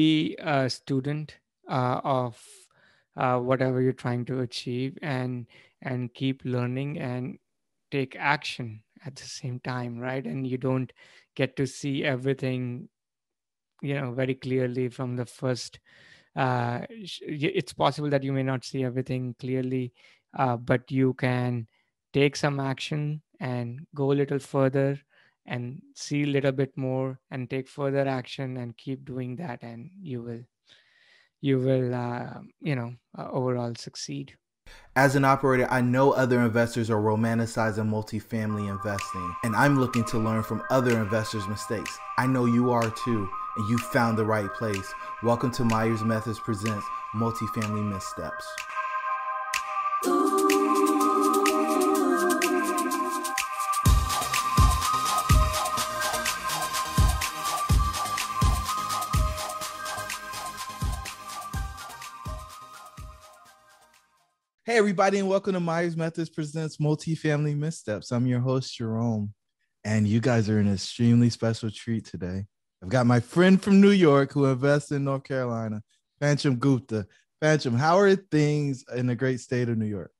be a student uh, of uh, whatever you're trying to achieve and and keep learning and take action at the same time right? And you don't get to see everything you know very clearly from the first uh, it's possible that you may not see everything clearly uh, but you can take some action and go a little further and see a little bit more and take further action and keep doing that and you will you will uh, you know uh, overall succeed as an operator, I know other investors are romanticizing multifamily investing, and I'm looking to learn from other investors' mistakes. I know you are too, and you found the right place. Welcome to Myers Methods Presents Multifamily Missteps. Hey, everybody, and welcome to Myers Methods Presents Multifamily Missteps. I'm your host, Jerome, and you guys are an extremely special treat today. I've got my friend from New York who invests in North Carolina, Pancham Gupta. Pancham, how are things in the great state of New York?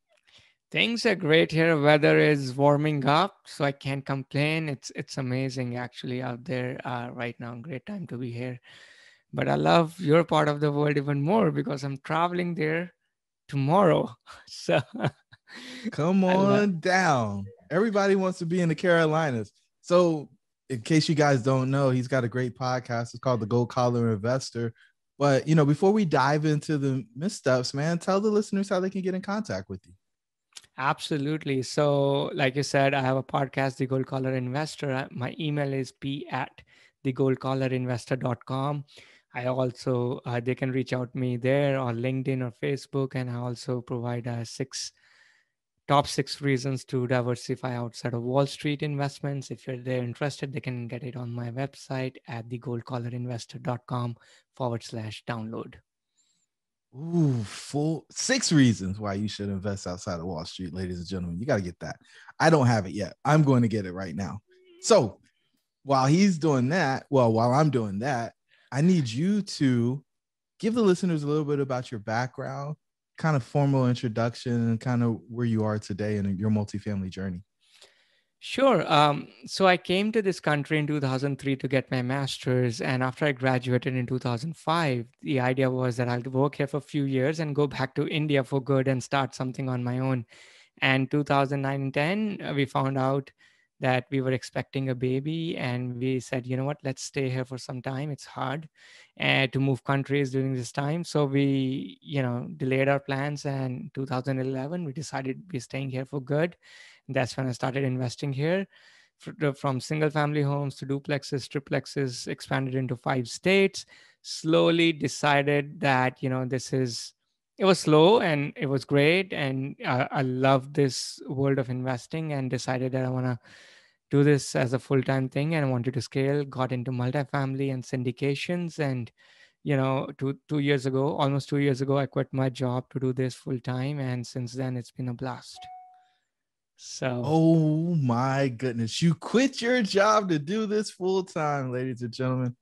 Things are great here. Weather is warming up, so I can't complain. It's it's amazing actually out there uh, right now. Great time to be here. But I love your part of the world even more because I'm traveling there tomorrow. So come on down. Everybody wants to be in the Carolinas. So, in case you guys don't know, he's got a great podcast. It's called The Gold Collar Investor. But you know, before we dive into the missteps, man, tell the listeners how they can get in contact with you. Absolutely. So, like you said, I have a podcast, The Gold Collar Investor. Uh, my email is p at thegoldcollarinvestor.com. I also uh, they can reach out me there or LinkedIn or Facebook, and I also provide uh, six top six reasons to diversify outside of Wall Street investments. If you're they're interested, they can get it on my website at thegoldcollarinvestor.com forward slash download. Ooh, full six reasons why you should invest outside of Wall Street, ladies and gentlemen. You got to get that. I don't have it yet. I'm going to get it right now. So while he's doing that, well, while I'm doing that, I need you to give the listeners a little bit about your background, kind of formal introduction, and kind of where you are today in your multifamily journey. Sure. Um, so I came to this country in 2003 to get my master's. And after I graduated in 2005, the idea was that I'll work here for a few years and go back to India for good and start something on my own. And 2009 and 10, uh, we found out that we were expecting a baby and we said you know what? Let's stay here for some time. It's hard uh, to move countries during this time. So we you know delayed our plans and 2011 we decided we're staying here for good. That's when i started investing here. From single family homes to duplexes triplexes expanded into five states. Slowly decided that you know this is it was slow and it was great and uh, i love this world of investing and decided that i want to do this as a full-time thing and I wanted to scale, got into multifamily and syndications. And, you know, two two years ago, almost two years ago, I quit my job to do this full-time. And since then it's been a blast. So oh my goodness. You quit your job to do this full-time, ladies and gentlemen.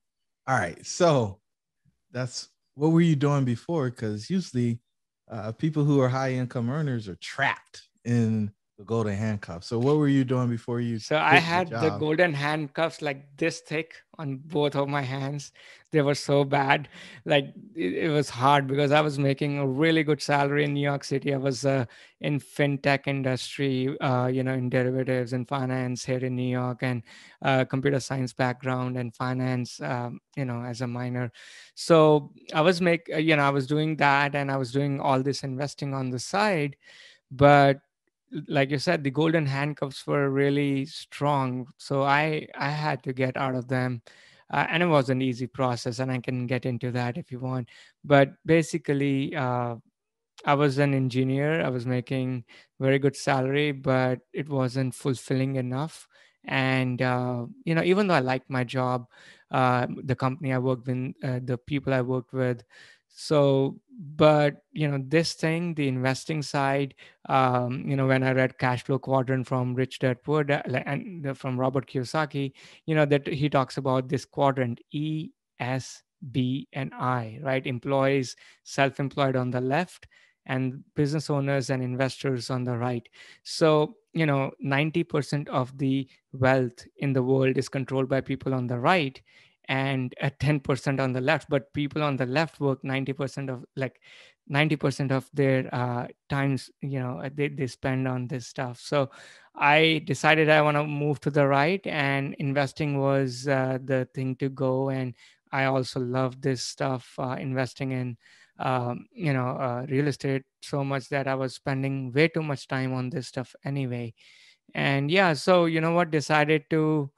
All right. So that's what were you doing before? Because usually uh, people who are high income earners are trapped in the golden handcuffs. So what were you doing before you? So I had the, the, golden handcuffs like this thick on both of my hands. They were so bad, like it, it, was hard because I was making a really good salary in New York City. I was uh, in fintech industry, uh, you know, in derivatives and finance here in New York, and uh, computer science background and finance, um, you know, as a minor. So I was make, uh, you know, I was doing that, and I was doing all this investing on the side, but like you said the golden handcuffs were really strong so i i had to get out of them uh, and it was an easy process and i can get into that if you want but basically uh, i was an engineer i was making very good salary but it wasn't fulfilling enough and uh, you know even though i liked my job uh, the company i worked in uh, the people i worked with so but you know this thing the investing side um, you know when i read cash flow quadrant from rich dad poor dad and from robert kiyosaki you know that he talks about this quadrant e s B and I, right? Employees, self employed on the left, and business owners and investors on the right. So, you know, 90% of the wealth in the world is controlled by people on the right and at 10% on the left but people on the left work 90% of like 90% of their uh, times you know they, they spend on this stuff. So i decided i want to move to the right and investing was uh, the thing to go and i also love this stuff uh, investing in um, you know uh, real estate so much that i was spending way too much time on this stuff anyway. And yeah so you know what? Decided to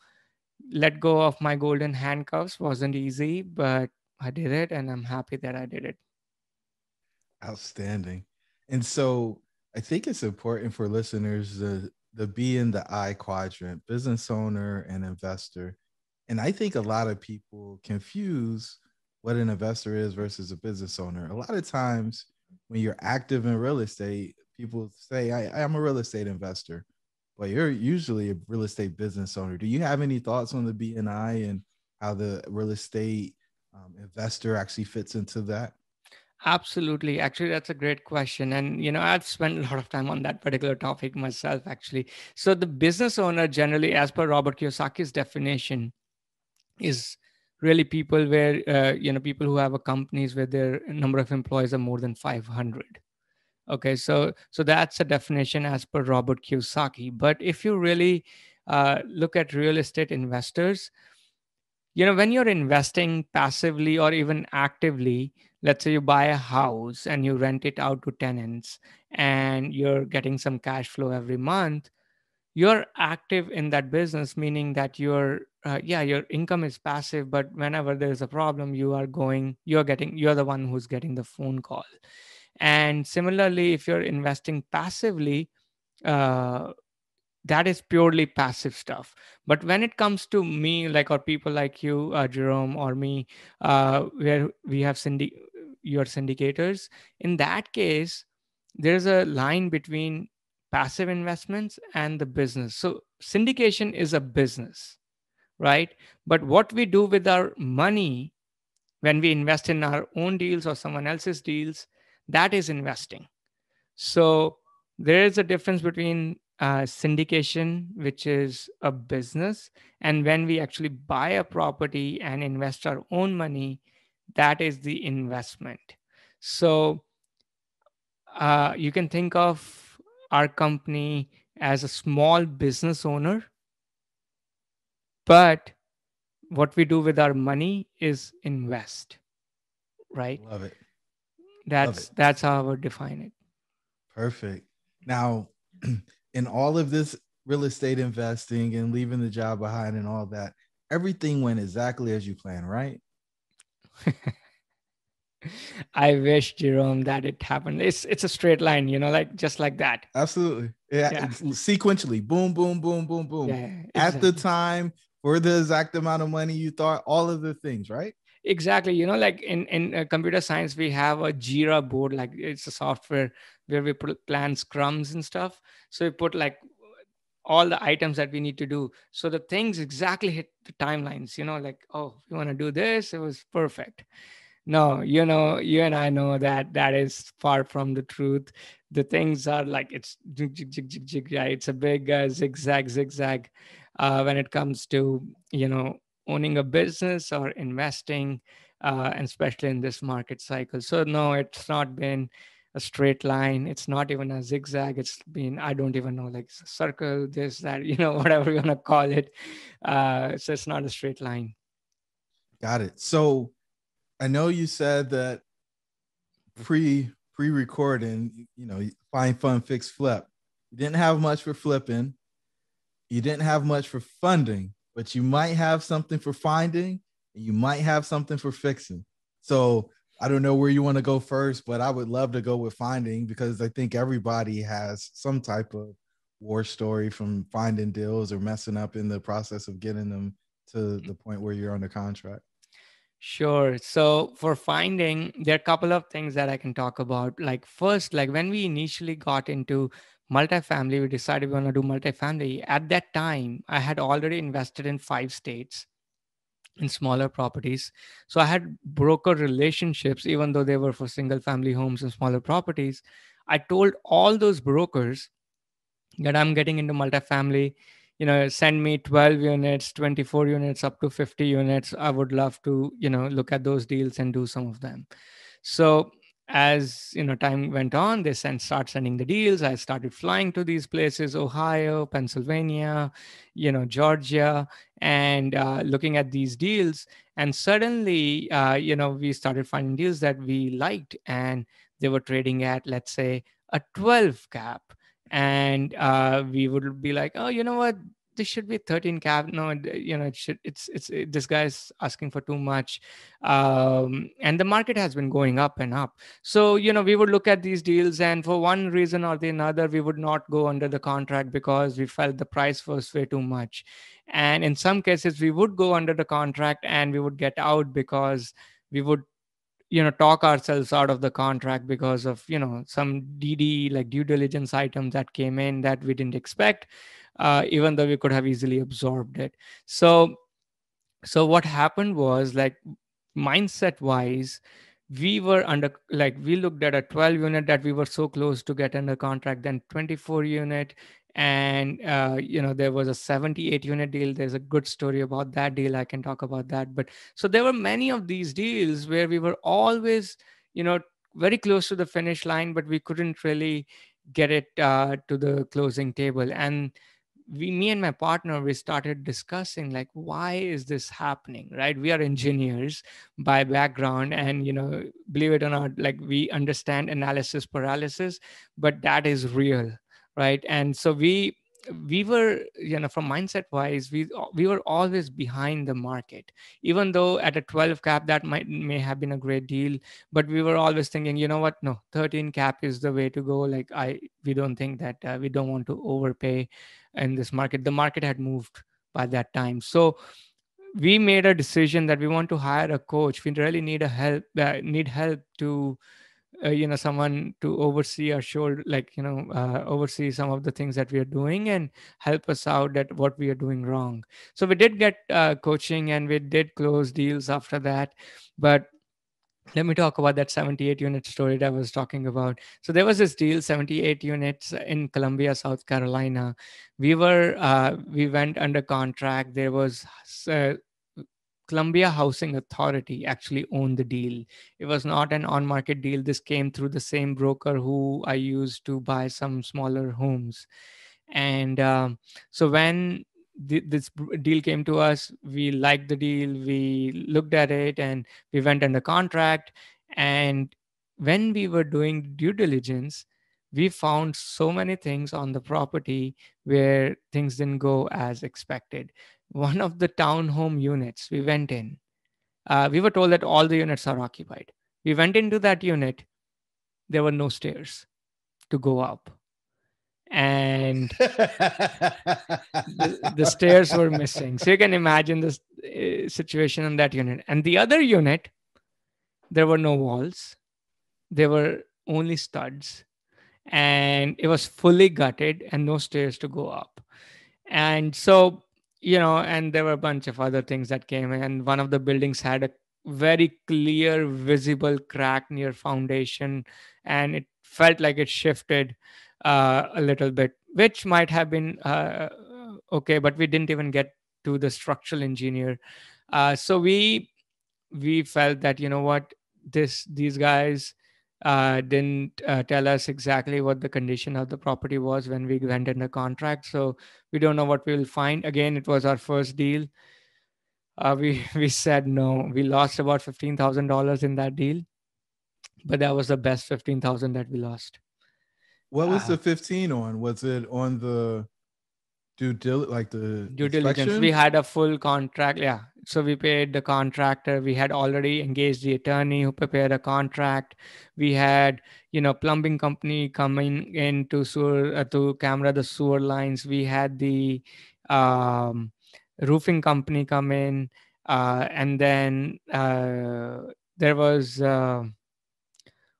let go of my golden handcuffs wasn't easy but i did it and i'm happy that i did it. Outstanding. And so i think it's important for listeners to, to be in the i quadrant business owner and investor. And i think a lot of people confuse what an investor is versus a business owner. A lot of times when you're active in real estate, people say, I, am a real estate investor, but you're usually a real estate business owner. Do you have any thoughts on the BNI and how the real estate um, investor actually fits into that? Absolutely. Actually, that's a great question. And, you know, I've spent a lot of time on that particular topic myself, actually. So, the business owner, generally, as per Robert Kiyosaki's definition, is really people where uh, you know people who have a companies where their number of employees are more than 500 okay so so that's a definition as per robert kiyosaki but if you really uh, look at real estate investors you know when you're investing passively or even actively let's say you buy a house and you rent it out to tenants and you're getting some cash flow every month you're active in that business meaning that you're uh, yeah your income is passive but whenever there's a problem you are going you're getting you're the one who's getting the phone call and similarly if you're investing passively uh, that is purely passive stuff but when it comes to me like or people like you uh, jerome or me uh, where we have syndic your syndicators in that case there's a line between passive investments and the business so syndication is a business right? But what we do with our money when we invest in our own deals or someone else's deals, that is investing. So there is a difference between uh, syndication, which is a business, and when we actually buy a property and invest our own money, that is the investment. So uh, you can think of our company as a small business owner but what we do with our money is invest right love it that's that's how i would define it perfect now in all of this real estate investing and leaving the job behind and all that everything went exactly as you planned right I wish Jerome that it happened. It's it's a straight line, you know, like just like that. Absolutely. Yeah. yeah. Sequentially, boom, boom, boom, boom, boom. Yeah, exactly. At the time for the exact amount of money you thought, all of the things, right? Exactly. You know, like in in uh, computer science, we have a Jira board. Like it's a software where we put plan scrums and stuff. So we put like all the items that we need to do. So the things exactly hit the timelines. You know, like oh, you want to do this? It was perfect. No, you know, you and I know that that is far from the truth. The things are like it's jig, jig, jig, jig, jig, yeah, it's a big uh, zigzag, zigzag uh, when it comes to you know owning a business or investing uh, and especially in this market cycle. So no it's not been a straight line. It's not even a zigzag. It's been i don't even know like circle this that you know whatever you want to call it. Uh, so it's not a straight line. Got it. So i know you said that pre pre-recording you know find fun fix flip. You didn't have much for flipping. You didn't have much for funding, but you might have something for finding and you might have something for fixing. So I don't know where you want to go first, but I would love to go with finding because I think everybody has some type of war story from finding deals or messing up in the process of getting them to the point where you're under contract. Sure. So for finding, there are a couple of things that I can talk about. Like first, like when we initially got into multifamily, we decided we want to do multifamily. At that time, I had already invested in five states. in smaller properties. So I had broker relationships, even though they were for single family homes and smaller properties. I told all those brokers that I'm getting into multifamily. You know, send me 12 units, 24 units, up to 50 units. I would love to, you know, look at those deals and do some of them. So as you know time went on they sent start sending the deals. I started flying to these places ohio pennsylvania you know georgia and uh, looking at these deals. And suddenly uh, you know we started finding deals that we liked and they were trading at let's say a 12 cap. And uh, we would be like oh you know what this should be 13 cap no you know it should it's it's it, this guy's asking for too much um, and the market has been going up and up. So you know we would look at these deals and for one reason or the another we would not go under the contract because we felt the price was way too much. And in some cases we would go under the contract and we would get out because we would you know talk ourselves out of the contract because of you know some dd like due diligence items that came in that we didn't expect uh, even though we could have easily absorbed it. So so what happened was like mindset wise we were under like we looked at a 12 unit that we were so close to get under contract then 24 unit and uh, you know there was a 78 unit deal. There's a good story about that deal. I can talk about that. But so there were many of these deals where we were always you know very close to the finish line but we couldn't really get it uh, to the closing table. And we me and my partner we started discussing like why is this happening right? We are engineers by background and you know believe it or not like we understand analysis paralysis but that is real right? And so we we were you know from mindset wise we we were always behind the market. Even though at a 12 cap that might may have been a great deal but we were always thinking you know what? No 13 cap is the way to go. Like i we don't think that uh, we don't want to overpay in this market. The market had moved by that time. So we made a decision that we want to hire a coach. We really need a help uh, need help to uh, you know someone to oversee our shoulder like you know uh, oversee some of the things that we are doing and help us out at what we are doing wrong so we did get uh, coaching and we did close deals after that but let me talk about that 78 unit story that I was talking about. So there was this deal, 78 units in Columbia, South Carolina. We were uh, we went under contract. There was uh, Columbia Housing Authority actually owned the deal. It was not an on market deal. This came through the same broker who I used to buy some smaller homes. And um, so when th- this deal came to us, we liked the deal, we looked at it, and we went under contract. And when we were doing due diligence, we found so many things on the property where things didn't go as expected one of the townhome units we went in. Uh, we were told that all the units are occupied. We went into that unit. There were no stairs to go up. And the, the, stairs were missing. So you can imagine this uh, situation in that unit. And the other unit there were no walls. There were only studs. And it was fully gutted and no stairs to go up. And so you know, and there were a bunch of other things that came in. And one of the buildings had a very clear, visible crack near foundation, and it felt like it shifted uh, a little bit, which might have been uh, okay, but we didn't even get to the structural engineer. Uh, so we we felt that you know what this these guys uh, didn't uh, tell us exactly what the condition of the property was when we went in the contract. So we don't know what we'll find. Again, it was our first deal. Uh, we we said no. We lost about fifteen thousand dollars in that deal, but that was the best fifteen thousand that we lost. What was the fifteen on? Was it on the due dil- like the due diligence? We had a full contract. Yeah, so we paid the contractor. We had already engaged the attorney who prepared a contract. We had you know plumbing company coming in to sewer uh, to camera the sewer lines. We had the um, roofing company come in uh, and then uh, there was uh,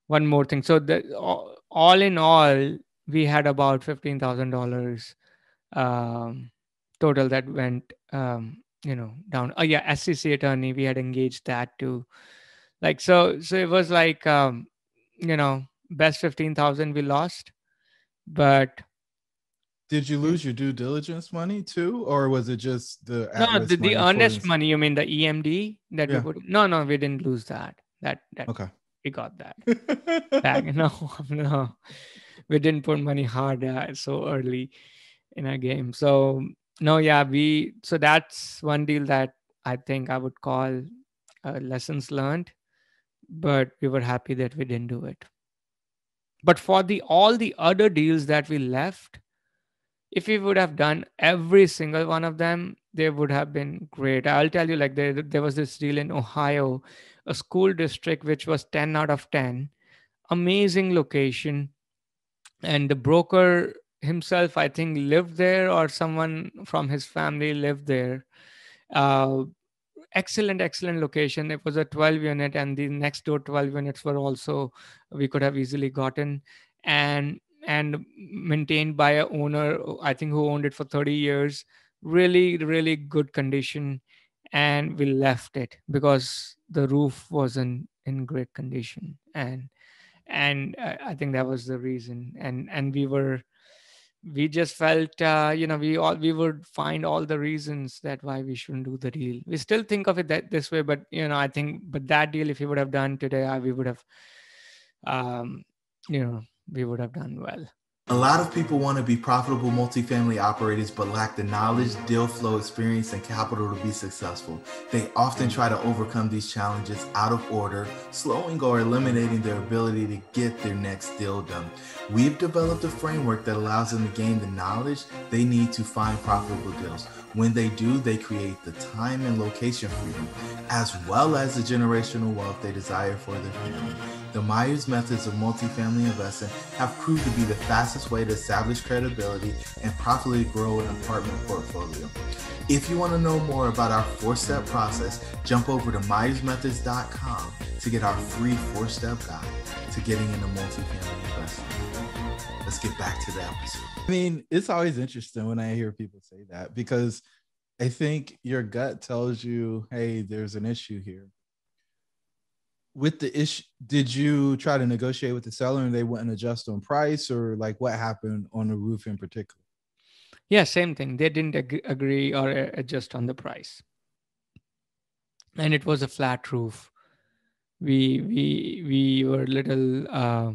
one more thing. So the all in all we had about $15000 um, total that went um, you know down oh yeah SEC attorney we had engaged that too. Like so so it was like um you know best 15000 we lost but did you lose your due diligence money too or was it just the no the, the earnest money you mean the emd that yeah. we put no no we didn't lose that that that okay. we got that back. No no. We didn't put money hard uh, so early in a game. So no yeah we so that's one deal that i think i would call uh, lessons learned but we were happy that we didn't do it. But for the all the other deals that we left if we would have done every single one of them they would have been great. I'll tell you like there, there was this deal in ohio a school district which was 10 out of 10 amazing location. And the broker himself i think lived there or someone from his family lived there. Uh, excellent excellent location. It was a 12 unit and the next door 12 units were also we could have easily gotten and and maintained by a owner i think who owned it for 30 years. Really really good condition and we left it because the roof wasn't in great condition and and i think that was the reason. And and we were we just felt uh, you know we all we would find all the reasons that why we shouldn't do the deal. We still think of it that this way but you know i think but that deal if we would have done today uh, we would have um you know we would have done well a lot of people want to be profitable multifamily operators but lack the knowledge, deal flow experience, and capital to be successful. They often try to overcome these challenges out of order, slowing or eliminating their ability to get their next deal done. We've developed a framework that allows them to gain the knowledge they need to find profitable deals. When they do, they create the time and location freedom, as well as the generational wealth they desire for their family. The Myers methods of multifamily investing have proved to be the fastest way to establish credibility and profitably grow an apartment portfolio. If you want to know more about our four step process, jump over to MyersMethods.com to get our free four step guide to getting into multifamily investing. Let's get back to the episode. I mean, it's always interesting when I hear people say that because I think your gut tells you, hey, there's an issue here. With the issue, did you try to negotiate with the seller and they wouldn't adjust on price, or like what happened on the roof in particular? Yeah, same thing. They didn't ag- agree or adjust on the price, and it was a flat roof. We we we were little. Uh,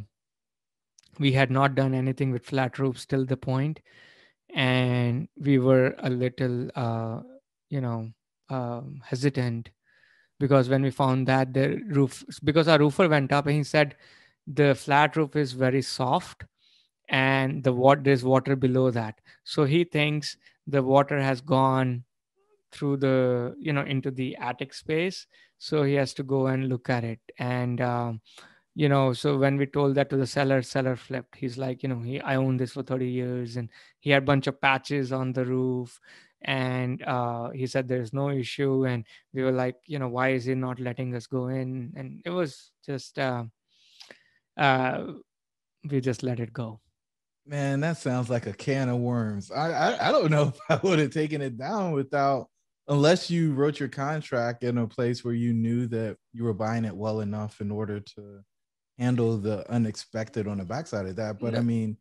we had not done anything with flat roofs till the point and we were a little uh, you know um, hesitant because when we found that the roof because our roofer went up and he said the flat roof is very soft and the water there's water below that. So he thinks the water has gone through the you know into the attic space. So he has to go and look at it. And um, you know so when we told that to the seller seller flipped. He's like you know he i own this for 30 years and he had a bunch of patches on the roof and uh, he said there's no issue and we were like you know why is he not letting us go in and it was just uh, uh, we just let it go man that sounds like a can of worms i i, I don't know if i would have taken it down without unless you wrote your contract in a place where you knew that you were buying it well enough in order to handle the unexpected on the backside of that. But no. I mean,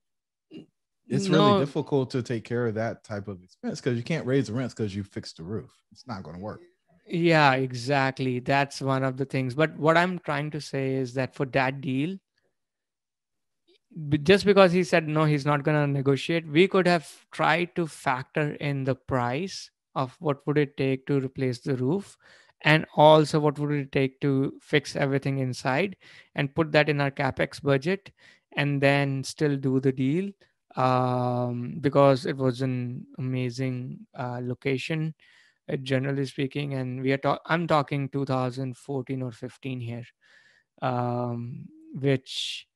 it's no. really difficult to take care of that type of expense because you can't raise the rents because you fixed the roof. It's not going to work. Yeah, exactly. That's one of the things. But what I'm trying to say is that for that deal, just because he said no, he's not going to negotiate, we could have tried to factor in the price of what would it take to replace the roof and also what would it take to fix everything inside and put that in our capex budget and then still do the deal um, because it was an amazing uh, location uh, generally speaking and we are talk- i'm talking 2014 or 15 here um, which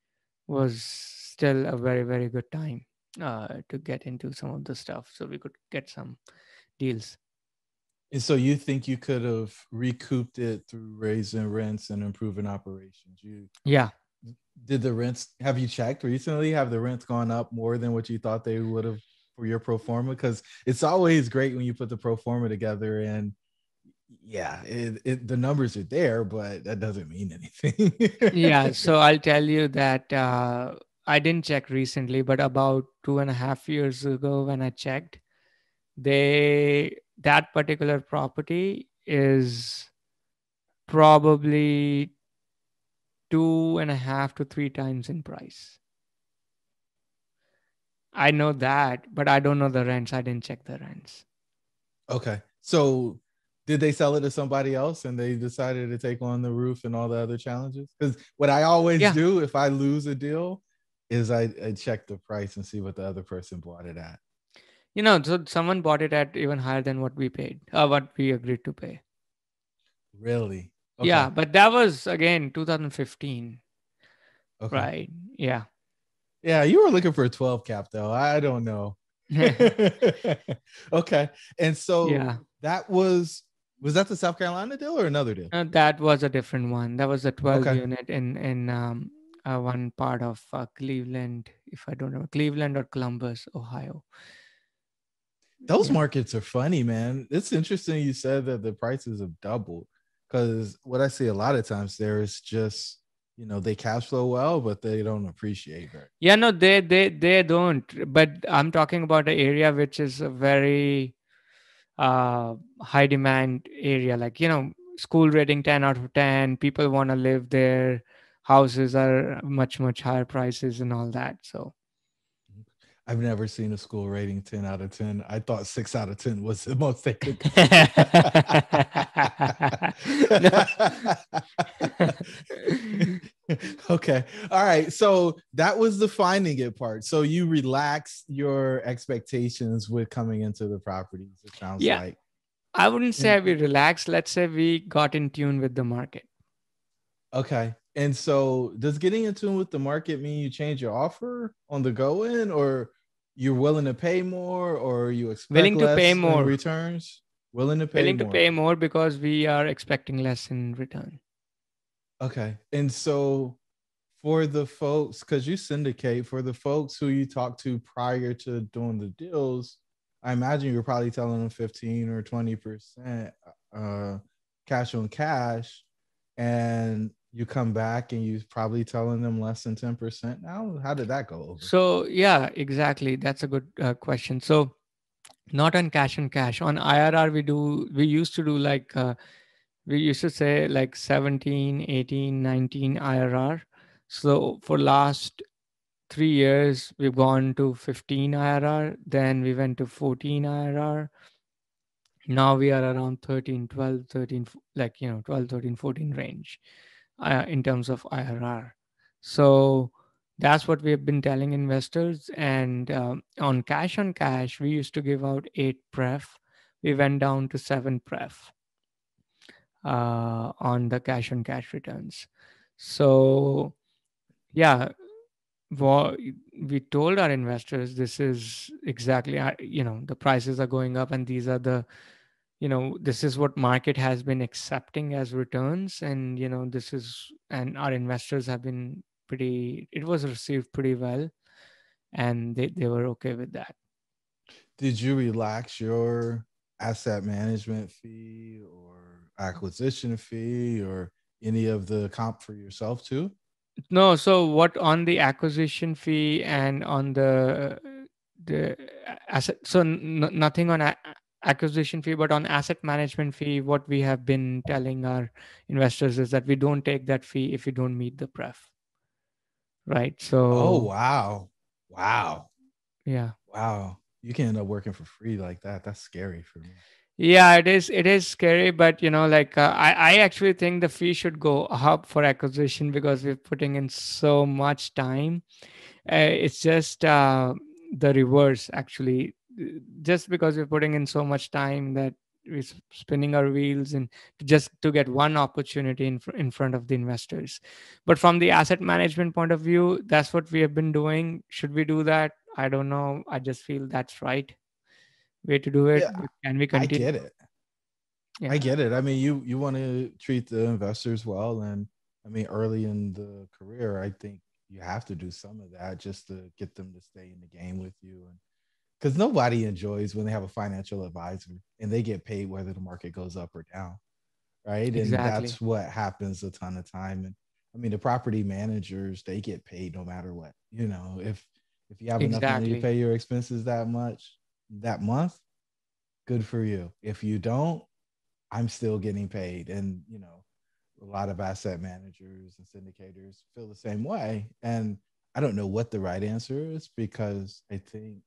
was still a very very good time uh, to get into some of the stuff so we could get some deals and so you think you could have recouped it through raising rents and improving operations? You yeah. Did the rents have you checked recently? Have the rents gone up more than what you thought they would have for your pro forma? Because it's always great when you put the pro forma together and yeah, it, it, the numbers are there, but that doesn't mean anything. yeah. So I'll tell you that uh, I didn't check recently, but about two and a half years ago when I checked, they that particular property is probably two and a half to three times in price. I know that, but I don't know the rents. I didn't check the rents. Okay. So did they sell it to somebody else and they decided to take on the roof and all the other challenges? Because what I always yeah. do if I lose a deal is I, I check the price and see what the other person bought it at. You know, so someone bought it at even higher than what we paid, uh, what we agreed to pay. Really? Okay. Yeah, but that was again 2015. Okay. Right. Yeah. Yeah, you were looking for a 12 cap though. I don't know. okay. And so yeah. that was was that the South Carolina deal or another deal? Uh, that was a different one. That was a 12 okay. unit in in um, uh, one part of uh, Cleveland, if I don't know, Cleveland or Columbus, Ohio. Those yeah. markets are funny, man. It's interesting you said that the prices have doubled because what I see a lot of times there is just you know they cash flow well, but they don't appreciate it. Yeah, no, they they they don't. But I'm talking about an area which is a very uh, high demand area, like you know, school rating 10 out of 10. People want to live there. Houses are much much higher prices and all that. So I've never seen a school rating 10 out of 10. I thought six out of 10 was the most they could. okay. All right. So that was the finding it part. So you relaxed your expectations with coming into the properties, it sounds yeah. like. I wouldn't say we relaxed. Let's say we got in tune with the market. Okay. And so does getting in tune with the market mean you change your offer on the go in or you're willing to pay more or you expect willing to pay more. returns? Willing to pay willing more. to pay more because we are expecting less in return. Okay and so for the folks because you syndicate for the folks who you talk to prior to doing the deals i imagine you're probably telling them 15 or 20 percent uh cash on cash and you come back and you're probably telling them less than 10% now? How did that go over? so yeah exactly. That's a good uh, question. So not on cash and cash. On irr we do we used to do like uh, we used to say like 17 18 19 irr so for last three years we've gone to 15 irr then we went to 14 irr now we are around 13 12 13 like you know 12 13 14 range uh, in terms of IRR. So that's what we have been telling investors. And um, on cash on cash, we used to give out eight pref. We went down to seven pref uh, on the cash on cash returns. So, yeah, we told our investors this is exactly, uh, you know, the prices are going up and these are the you know this is what market has been accepting as returns and you know this is and our investors have been pretty it was received pretty well and they, they were okay with that. Did you relax your asset management fee or acquisition fee or any of the comp for yourself too? No so what on the acquisition fee and on the the uh, asset so n- nothing on a- acquisition fee but on asset management fee what we have been telling our investors is that we don't take that fee if you don't meet the pref right? So oh wow. Wow. Yeah. Wow. You can end up working for free like that. That's scary for me. Yeah it is it is scary but you know like uh, i i actually think the fee should go up for acquisition because we're putting in so much time. Uh, it's just uh, the reverse actually just because we're putting in so much time that we're spinning our wheels and just to get one opportunity in, in front of the investors. But from the asset management point of view that's what we have been doing. Should we do that? I don't know. I just feel that's right way to do it. Yeah, can we continue i get it. Yeah. i get it. I mean you you want to treat the investors well and i mean early in the career i think you have to do some of that just to get them to stay in the game with you and because nobody enjoys when they have a financial advisor and they get paid whether the market goes up or down, right? Exactly. And that's what happens a ton of time. And I mean, the property managers they get paid no matter what. You know, if if you have enough money to pay your expenses that much that month, good for you. If you don't, I'm still getting paid. And you know, a lot of asset managers and syndicators feel the same way. And I don't know what the right answer is because I think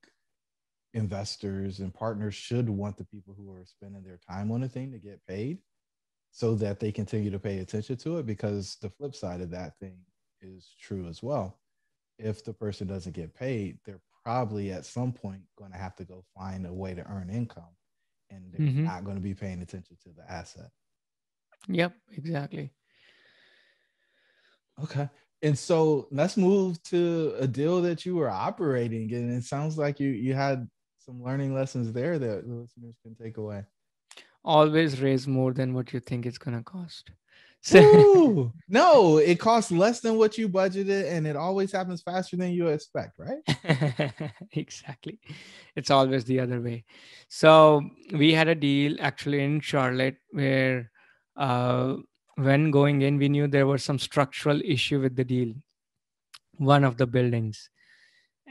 investors and partners should want the people who are spending their time on a thing to get paid so that they continue to pay attention to it because the flip side of that thing is true as well if the person doesn't get paid they're probably at some point going to have to go find a way to earn income and they're Mhm. not going to be paying attention to the asset Yep, exactly. okay and so let's move to a deal that you were operating and it sounds like you you had some learning lessons there that the listeners can take away Always raise more than what you think it's gonna cost. So no, it costs less than what you budgeted, and it always happens faster than you expect, right? exactly. It's always the other way. So we had a deal actually in Charlotte where uh, when going in, we knew there was some structural issue with the deal, one of the buildings.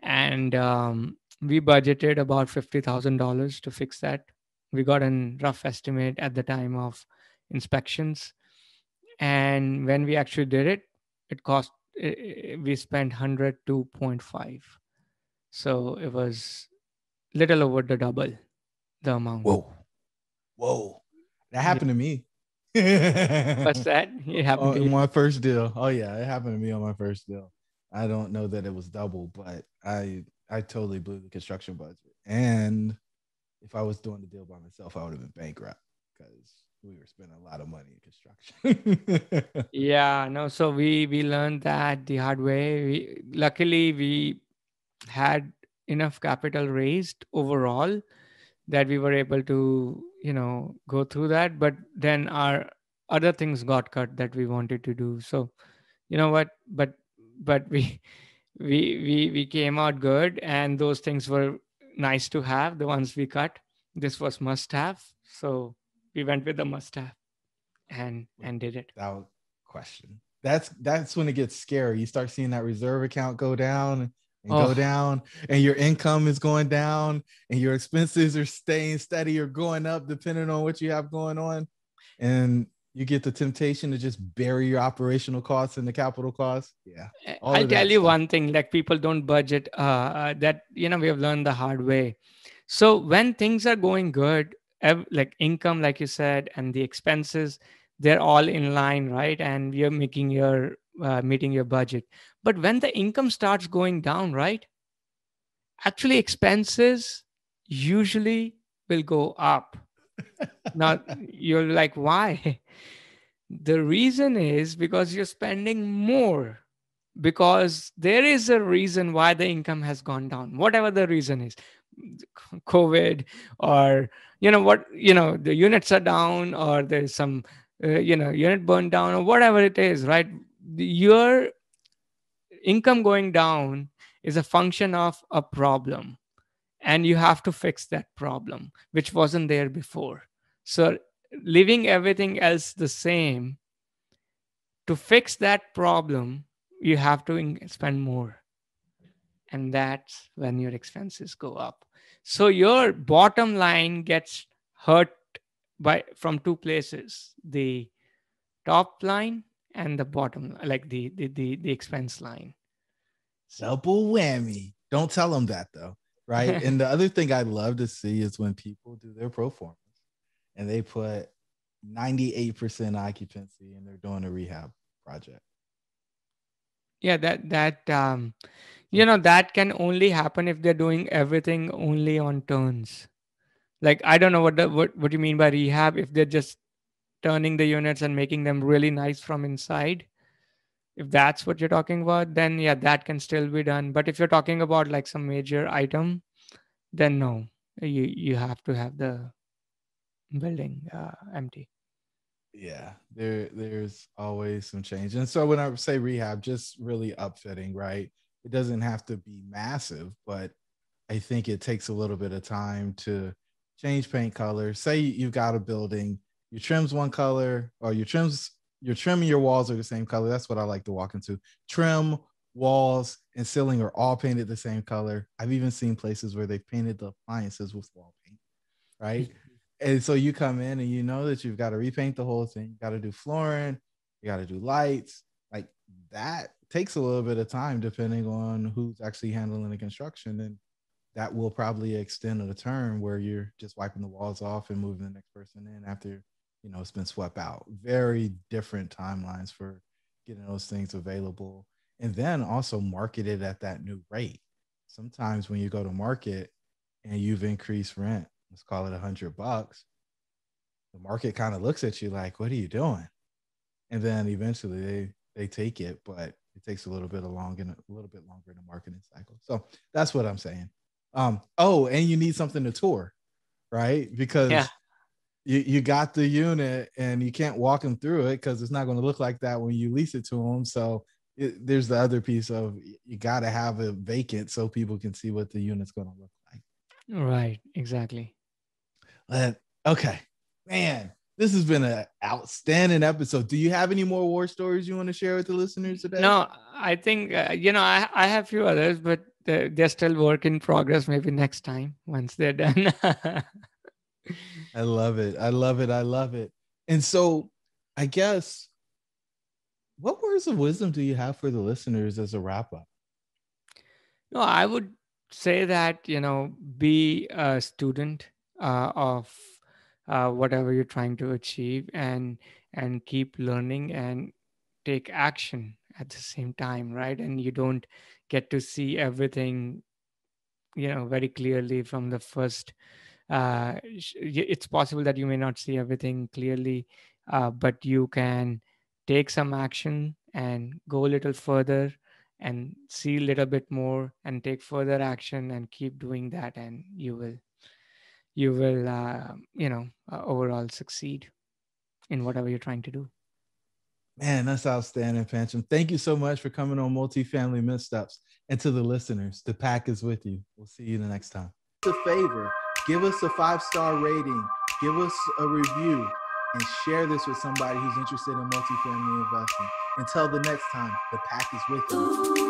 And um, we budgeted about $50,000 to fix that. We got a rough estimate at the time of inspections. And when we actually did it, it cost, we spent 102.5 so it was little over the double the amount Whoa, whoa, that happened to me. what's that it happened Oh, to you? my first deal. Oh yeah, it happened to me on my first deal. I don't know that it was double, but I I totally blew the construction budget. And if I was doing the deal by myself, I would have been bankrupt because we were spending a lot of money in construction. yeah no so we we learned that the hard way. We, luckily we had enough capital raised overall that we were able to you know go through that. But then our other things got cut that we wanted to do. So you know what? But but we we we we came out good and those things were nice to have the ones we cut this was must have so we went with the must have and and did it Without question. That's that's when it gets scary. You start seeing that reserve account go down and Oh. go down, and your income is going down, and your expenses are staying steady or going up depending on what you have going on. And you get the temptation to just bury your operational costs and the capital costs. Yeah. I- all I'll of that tell you stuff. one thing like people don't budget uh, uh, that you know we have learned the hard way so when things are going good ev- like income like you said and the expenses they're all in line right and you're making your uh, meeting your budget but when the income starts going down right actually expenses usually will go up now you're like why? The reason is because you're spending more because there is a reason why the income has gone down whatever the reason is. Covid or you know what you know the units are down or there's some uh, you know unit burned down or whatever it is right? Your income going down is a function of a problem and you have to fix that problem which wasn't there before. So leaving everything else the same to fix that problem you have to spend more. And that's when your expenses go up. So your bottom line gets hurt by from two places the top line and the bottom like the the the, the expense line. Double whammy. Don't tell them that though, right? and the other thing I love to see is when people do their pro forms and they put 98% occupancy and they're doing a rehab project. yeah that that um you know that can only happen if they're doing everything only on turns like i don't know what the, what what you mean by rehab if they're just turning the units and making them really nice from inside if that's what you're talking about then yeah that can still be done but if you're talking about like some major item then no you you have to have the building uh, empty Yeah, there there's always some change. And so when I say rehab, just really upfitting, right? It doesn't have to be massive, but I think it takes a little bit of time to change paint color. Say you've got a building, your trims one color, or your trims your trim and your walls are the same color. That's what I like to walk into. Trim, walls, and ceiling are all painted the same color. I've even seen places where they've painted the appliances with wall paint, right? and so you come in and you know that you've got to repaint the whole thing. You got to do flooring, you got to do lights. Like that takes a little bit of time depending on who's actually handling the construction. And that will probably extend a term where you're just wiping the walls off and moving the next person in after you know it's been swept out. Very different timelines for getting those things available. And then also marketed at that new rate. Sometimes when you go to market and you've increased rent let's call it a hundred bucks the market kind of looks at you like what are you doing? And then eventually they they take it but it takes a little bit of long and a little bit longer in the marketing cycle. So that's what i'm saying. Um oh and you need something to tour right? Because yeah you, you got the unit and you can't walk them through it because it's not going to look like that when you lease it to them. So it, there's the other piece of you got to have it vacant so people can see what the unit's going to look like. Right. Exactly. Uh, okay, man, this has been an outstanding episode. Do you have any more war stories you want to share with the listeners today? No, I think uh, you know I I have a few others, but they're, they're still work in progress. Maybe next time once they're done. I love it. I love it. I love it. And so, I guess, what words of wisdom do you have for the listeners as a wrap up? No, I would say that, you know, be a student uh, of uh, whatever you're trying to achieve and and keep learning and take action at the same time right and you don't get to see everything you know very clearly from the first uh, it's possible that you may not see everything clearly, uh, but you can take some action and go a little further and see a little bit more and take further action and keep doing that and you will you will uh, you know uh, overall succeed in whatever you're trying to do. Man that's outstanding pancham thank you so much for coming on multifamily missteps. And to the listeners the pack is with you. We'll see you the next time. It's a favor Give us a five star rating, give us a review, and share this with somebody who's interested in multifamily investing. Until the next time, the pack is with you.